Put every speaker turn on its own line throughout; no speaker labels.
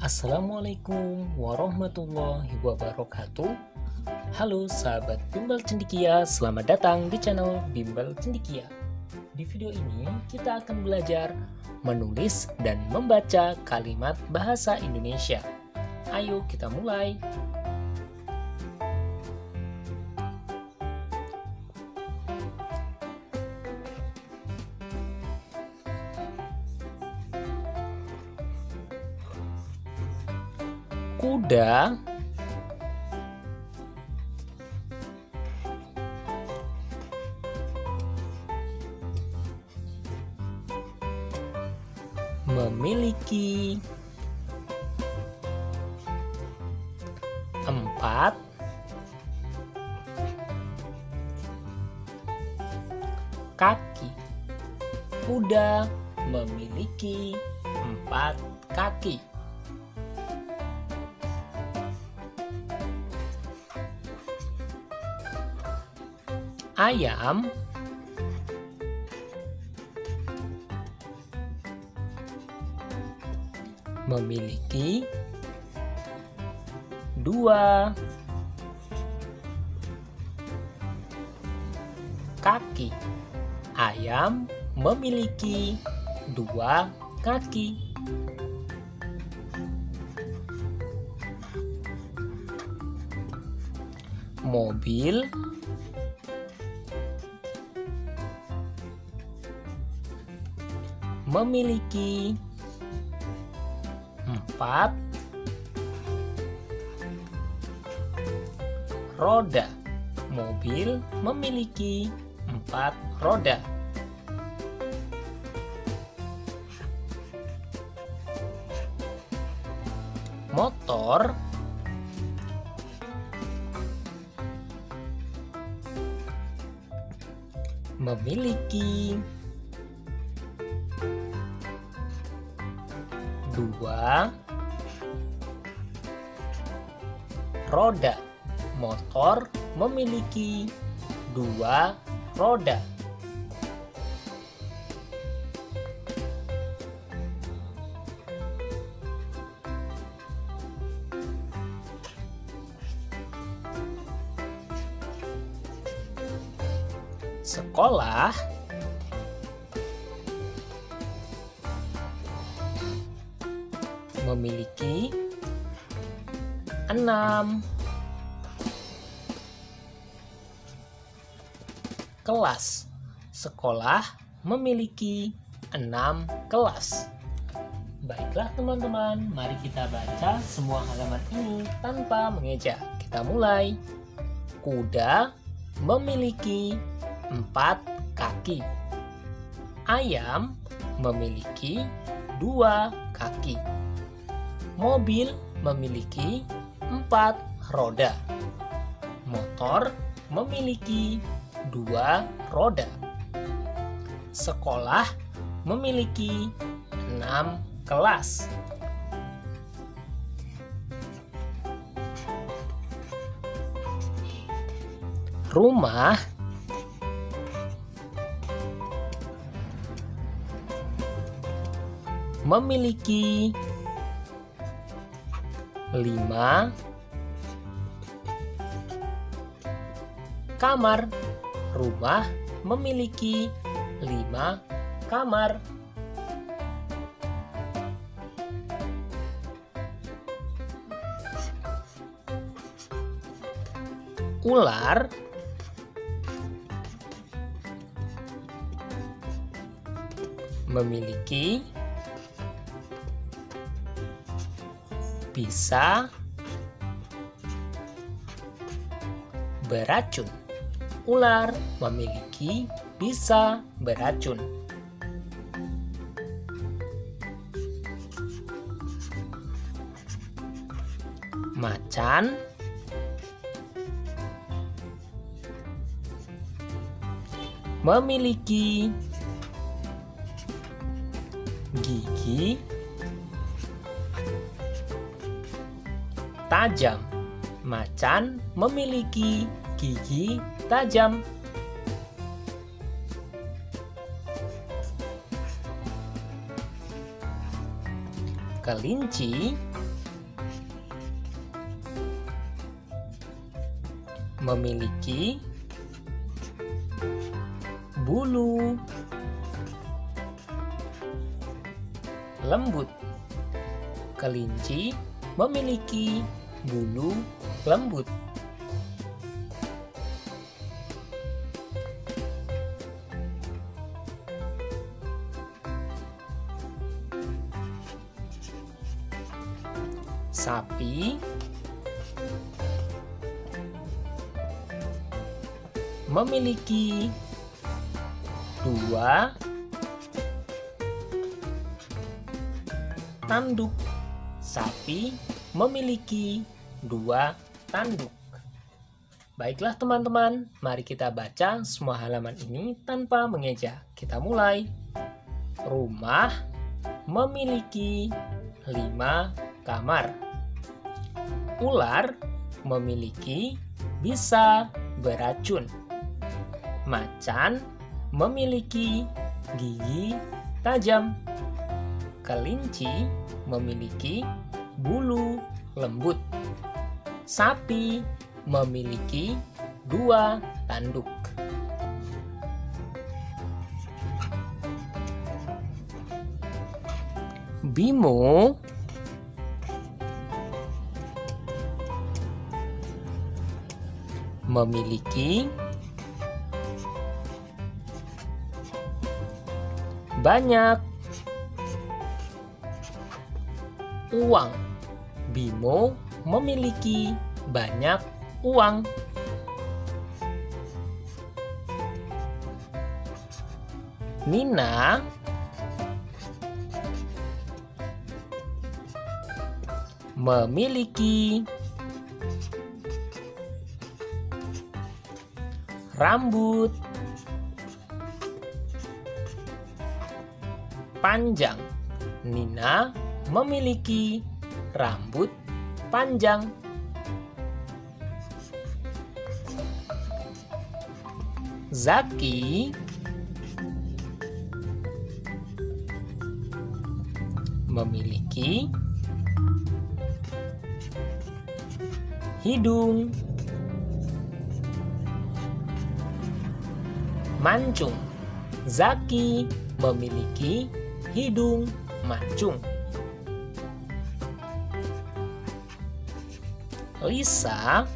Assalamualaikum warahmatullahi wabarakatuh. Halo sahabat Bimbel Cendikia, selamat datang di channel Bimbel Cendikia. Di video ini kita akan belajar menulis dan membaca kalimat bahasa Indonesia. Ayo kita mulai kuda memiliki empat kaki. Kuda memiliki empat kaki. Ayam memiliki dua kaki. Ayam memiliki dua kaki. Mobil memiliki empat roda. Mobil memiliki empat roda. Motor memiliki dua roda. Motor memiliki dua roda. Sekolah memiliki enam kelas. Sekolah memiliki enam kelas. Baiklah teman-teman, mari kita baca semua halaman ini tanpa mengeja. Kita mulai. Kuda memiliki empat kaki. Ayam memiliki dua kaki. Mobil memiliki empat roda. Motor memiliki dua roda. Sekolah memiliki enam kelas. Rumah memiliki lima kamar. Rumah memiliki lima kamar. Ular memiliki bisa beracun. Ular memiliki bisa beracun. Macan memiliki gigi tajam. Macan memiliki gigi tajam. Kelinci memiliki bulu lembut. Kelinci memiliki bulu lembut. Sapi memiliki dua tanduk. Sapi memiliki dua tanduk. Baiklah teman-teman, mari kita baca semua halaman ini tanpa mengeja. Kita mulai. Rumah memiliki lima kamar. Ular memiliki bisa beracun. Macan memiliki gigi tajam. Kelinci memiliki bulu lembut. Sapi memiliki dua tanduk. Bimo memiliki banyak uang. Bimo memiliki banyak uang. Nina memiliki rambut panjang. Nina memiliki rambut panjang. Zaki memiliki hidung mancung. Zaki memiliki hidung mancung. Lisa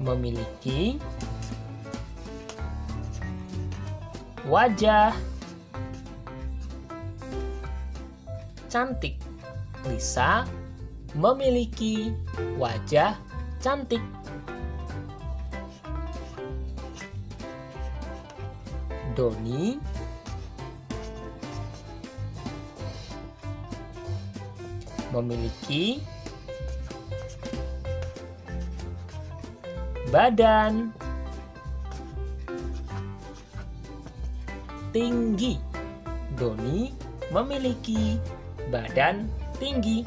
memiliki wajah cantik. Lisa memiliki wajah cantik. Doni memiliki badan tinggi. Doni memiliki badan tinggi.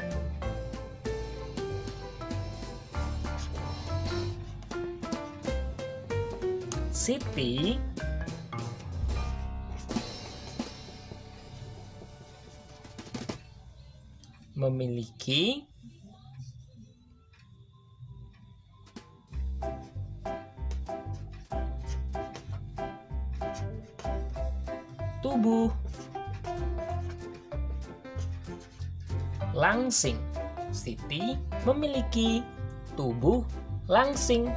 Siti memiliki tubuh langsing. Siti memiliki tubuh langsing.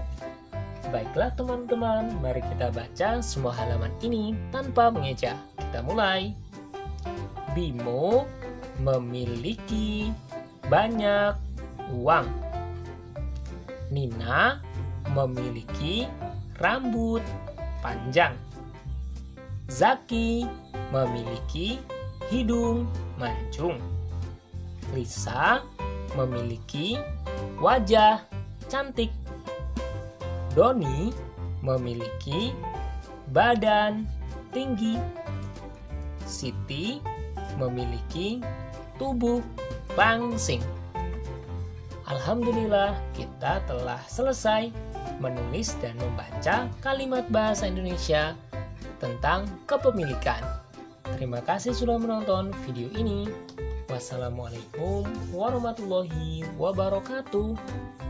Baiklah teman-teman, mari kita baca semua halaman ini tanpa mengeja. Kita mulai. Bimo memiliki banyak uang. Nina memiliki rambut panjang. Zaki memiliki hidung mancung. Lisa memiliki wajah cantik. Doni memiliki badan tinggi. Siti memiliki tubuh langsing. Alhamdulillah, kita telah selesai menulis dan membaca kalimat bahasa Indonesia tentang kepemilikan. Terima kasih sudah menonton video ini. Wassalamualaikum warahmatullahi wabarakatuh.